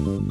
음.